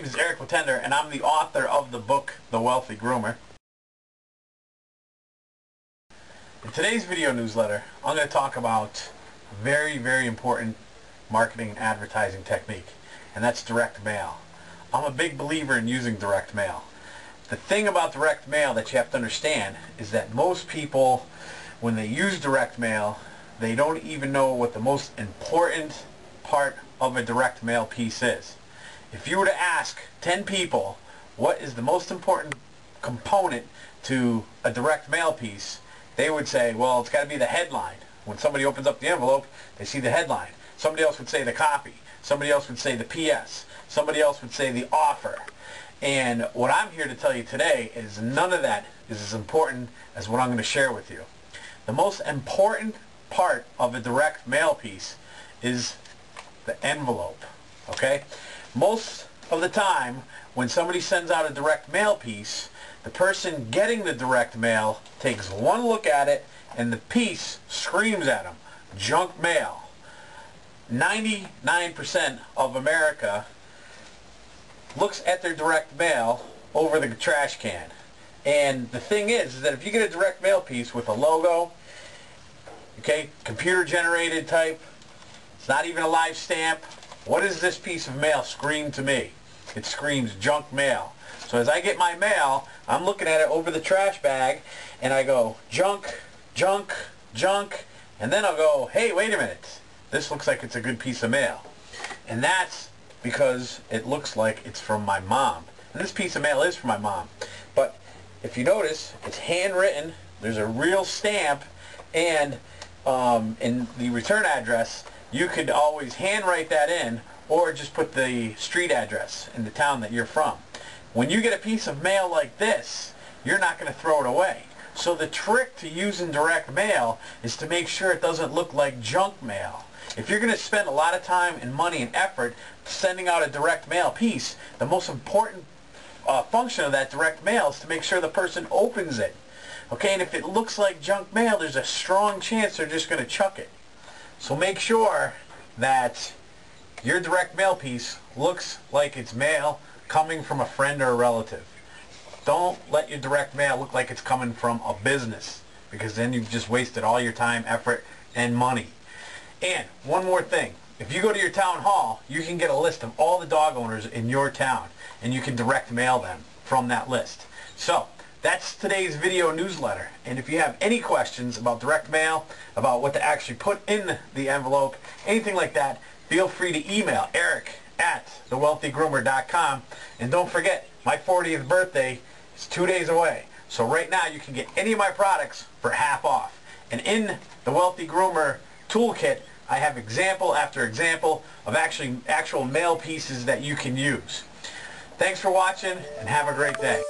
name is Eric Latender, and I'm the author of the book, The Wealthy Groomer. In today's video newsletter, I'm going to talk about a very, very important marketing and advertising technique, and that's direct mail. I'm a big believer in using direct mail. The thing about direct mail that you have to understand is that most people, when they use direct mail, they don't even know what the most important part of a direct mail piece is. If you were to ask 10 people what is the most important component to a direct mail piece, they would say, well, it's got to be the headline. When somebody opens up the envelope, they see the headline. Somebody else would say the copy. Somebody else would say the PS. Somebody else would say the offer. And what I'm here to tell you today is none of that is as important as what I'm going to share with you. The most important part of a direct mail piece is the envelope. Okay? Most of the time, when somebody sends out a direct mail piece, the person getting the direct mail takes one look at it and the piece screams at them, junk mail. 99% of America looks at their direct mail over the trash can. And the thing is, is that if you get a direct mail piece with a logo, okay, computer generated type, it's not even a live stamp, what does this piece of mail scream to me? It screams junk mail. So as I get my mail, I'm looking at it over the trash bag, and I go, junk, junk, junk, and then I'll go, hey, wait a minute. This looks like it's a good piece of mail. And that's because it looks like it's from my mom. And this piece of mail is from my mom. But if you notice, it's handwritten. There's a real stamp. And um, in the return address, you could always handwrite that in or just put the street address in the town that you're from. When you get a piece of mail like this, you're not going to throw it away. So the trick to using direct mail is to make sure it doesn't look like junk mail. If you're going to spend a lot of time and money and effort sending out a direct mail piece, the most important uh, function of that direct mail is to make sure the person opens it. Okay, and if it looks like junk mail, there's a strong chance they're just going to chuck it. So make sure that your direct mail piece looks like it's mail coming from a friend or a relative. Don't let your direct mail look like it's coming from a business because then you've just wasted all your time, effort, and money. And one more thing. If you go to your town hall, you can get a list of all the dog owners in your town and you can direct mail them from that list. So that's today's video newsletter. And if you have any questions about direct mail, about what to actually put in the envelope, anything like that, feel free to email eric at thewealthygroomer.com. And don't forget, my 40th birthday is two days away. So right now you can get any of my products for half off. And in the Wealthy Groomer toolkit, I have example after example of actually actual mail pieces that you can use. Thanks for watching and have a great day.